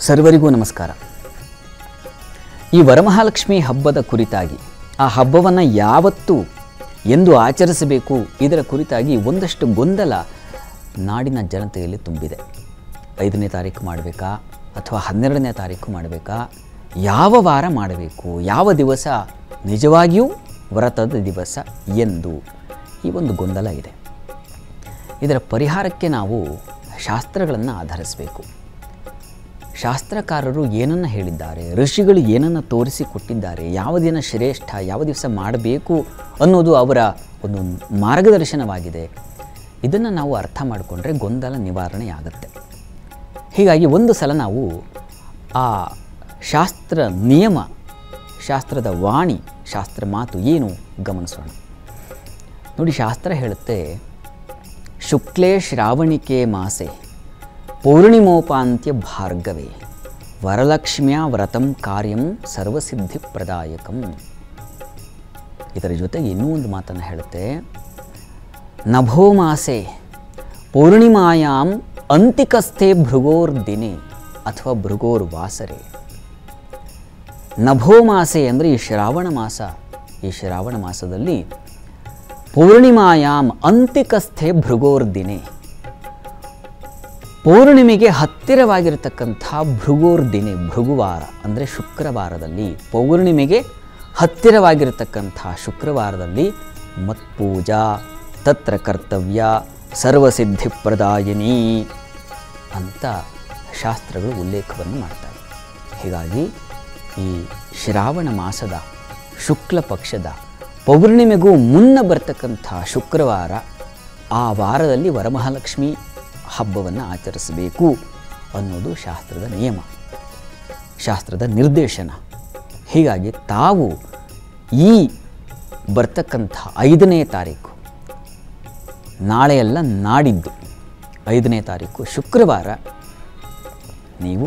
ಸರ್ವರಿಗೂ ನಮಸ್ಕಾರ. ಈ ವರಮಹಾಲಕ್ಷ್ಮಿ ಹಬ್ಬದ ಕುರಿತಾಗಿ, ಆ ಹಬ್ಬವನ್ನು ಯಾವತ್ತು ಎಂದು ಆಚರಿಸಬೇಕು ಇದರ ಕುರಿತಾಗಿ ಒಂದಷ್ಟು ಗೊಂದಲ ನಾಡಿನ ಜನತೆಯಲ್ಲಿ ತುಂಬಿದೆ. ಐದನೇ ತಾರೀಕು ಮಾಡಬೇಕಾ ಅಥವಾ ಹನ್ನೆರಡನೇ ತಾರೀಕು ಮಾಡಬೇಕಾ? ಯಾವ ವಾರ ಮಾಡಬೇಕು? ಯಾವ ದಿವಸ? ನಿಜವಾಗಿಯೂ ವ್ರತದ ದಿವಸ ಎಂದು ಈ ಒಂದು ಗೊಂದಲ ಇದೆ. ಇದರ ಪರಿಹಾರಕ್ಕೆ ನಾವು ಶಾಸ್ತ್ರಗಳನ್ನು ಆಧರಿಸಬೇಕು. ಶಾಸ್ತ್ರಕಾರರು ಏನನ್ನು ಹೇಳಿದ್ದಾರೆ? ಋಷಿಗಳು ಏನನ್ನು ತೋರಿಸಿಕೊಟ್ಟಿದ್ದಾರೆ? ಯಾವ ದಿನ ಶ್ರೇಷ್ಠ? ಯಾವ ದಿವಸ ಮಾಡಬೇಕು ಅನ್ನೋದು ಅವರ ಒಂದು ಮಾರ್ಗದರ್ಶನವಾಗಿದೆ. ಇದನ್ನು ನಾವು ಅರ್ಥ ಮಾಡಿಕೊಂಡ್ರೆ ಗೊಂದಲ ನಿವಾರಣೆ ಆಗುತ್ತೆ. ಹೀಗಾಗಿ ಒಂದು ಸಲ ನಾವು ಆ ಶಾಸ್ತ್ರ ನಿಯಮ, ಶಾಸ್ತ್ರದ ವಾಣಿ, ಶಾಸ್ತ್ರ ಮಾತು ಏನು ಗಮನಿಸೋಣ. ನೋಡಿ ಶಾಸ್ತ್ರ ಹೇಳುತ್ತೆ, ಶುಕ್ಲೇ ಶ್ರಾವಣಿಕೆ ಮಾಸೆ. ಪೌರ್ಣಿಮೋಪಾಂತ್ಯ ಭಾರ್ಗವೇ. ವರಲಕ್ಷ್ಮ್ಯ ವ್ರತಂ ಕಾರ್ಯಂ ಸರ್ವಸಿದ್ಧಿ ಪ್ರದಾಯಕಂ. ಇದರ ಜೊತೆಗೆ ಇನ್ನೂ ಒಂದು ಮಾತನ್ನು ಹೇಳುತ್ತೆ. ನಭೋ ಮಾಸೆ, ಪೌರ್ಣಿಮಾಯಾಂ ಅಂತಿಕಸ್ಥೆ ಭೃಗೋರ್ ದಿನೆ ಅಥವಾ ಭೃಗೋರ್ ವಾಸರೆ. ನಭೋ ಮಾಸೆ ಅಂದರೆ ಈ ಶ್ರಾವಣ ಮಾಸ. ಈ ಶ್ರಾವಣ ಮಾಸದಲ್ಲಿ ಪೂರ್ಣಿಮಾಯಾಂ ಅಂತಿಕಸ್ಥೆ ಭೃಗೋರ್ ದಿನೆ. ಪೌರ್ಣಿಮೆಗೆ ಹತ್ತಿರವಾಗಿರತಕ್ಕಂಥ ಭೃಗೋರ್ ದಿನೆ, ಭೃಗುವಾರ, ಅಂದರೆ ಶುಕ್ರವಾರದಲ್ಲಿ, ಪೌರ್ಣಿಮೆಗೆ ಹತ್ತಿರವಾಗಿರತಕ್ಕಂಥ ಶುಕ್ರವಾರದಲ್ಲಿ ಮತ್ಪೂಜಾ, ತತ್ರ ಕರ್ತವ್ಯ ಸರ್ವಸಿದ್ಧಿಪ್ರದಾಯಿನಿ ಅಂತ ಶಾಸ್ತ್ರಗಳು ಉಲ್ಲೇಖವನ್ನು ಮಾಡ್ತಾರೆ. ಹೀಗಾಗಿ ಈ ಶ್ರಾವಣ ಮಾಸದ ಶುಕ್ಲ ಪಕ್ಷದ ಪೌರ್ಣಿಮೆಗೂ ಮುನ್ನ ಬರ್ತಕ್ಕಂಥ ಶುಕ್ರವಾರ ಆ ವಾರದಲ್ಲಿ ವರಮಹಾಲಕ್ಷ್ಮಿ ಹಬ್ಬವನ್ನು ಆಚರಿಸಬೇಕು ಅನ್ನೋದು ಶಾಸ್ತ್ರದ ನಿಯಮ, ಶಾಸ್ತ್ರದ ನಿರ್ದೇಶನ. ಹೀಗಾಗಿ ತಾವು ಈ ಬರ್ತಕ್ಕಂಥ ಐದನೇ ತಾರೀಕು, ನಾಳೆಯೆಲ್ಲ ನಾಡಿದ್ದು ಐದನೇ ತಾರೀಕು ಶುಕ್ರವಾರ ನೀವು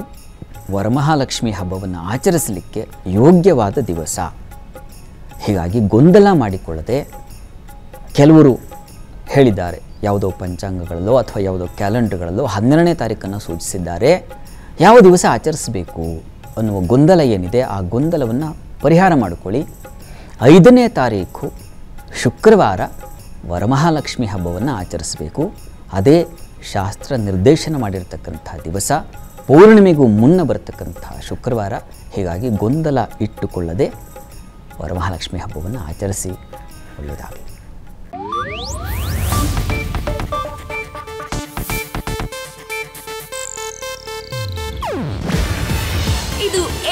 ವರಮಹಾಲಕ್ಷ್ಮಿ ಹಬ್ಬವನ್ನು ಆಚರಿಸಲಿಕ್ಕೆ ಯೋಗ್ಯವಾದ ದಿವಸ. ಹೀಗಾಗಿ ಗೊಂದಲ ಮಾಡಿಕೊಳ್ಳದೆ ಕೆಲವರು ಹೇಳಿದ್ದಾರೆ ಯಾವುದೋ ಪಂಚಾಂಗಗಳಲ್ಲೋ ಅಥವಾ ಯಾವುದೋ ಕ್ಯಾಲೆಂಡರ್ಗಳಲ್ಲೋ ಹನ್ನೆರಡನೇ ತಾರೀಕನ್ನು ಸೂಚಿಸಿದ್ದಾರೆ. ಯಾವ ದಿವಸ ಆಚರಿಸಬೇಕು ಅನ್ನುವ ಗೊಂದಲ ಏನಿದೆ, ಆ ಗೊಂದಲವನ್ನು ಪರಿಹಾರ ಮಾಡಿಕೊಳ್ಳಿ. ಐದನೇ ತಾರೀಕು ಶುಕ್ರವಾರ ವರಮಹಾಲಕ್ಷ್ಮಿ ಹಬ್ಬವನ್ನು ಆಚರಿಸಬೇಕು. ಅದೇ ಶಾಸ್ತ್ರ ನಿರ್ದೇಶನ ಮಾಡಿರ್ತಕ್ಕಂಥ ದಿವಸ, ಪೌರ್ಣಿಮೆಗೂ ಮುನ್ನ ಬರತಕ್ಕಂಥ ಶುಕ್ರವಾರ. ಹೀಗಾಗಿ ಗೊಂದಲ ಇಟ್ಟುಕೊಳ್ಳದೆ ವರಮಹಾಲಕ್ಷ್ಮಿ ಹಬ್ಬವನ್ನು ಆಚರಿಸಿ ಒಳ್ಳೆಯದಾಗಲಿ.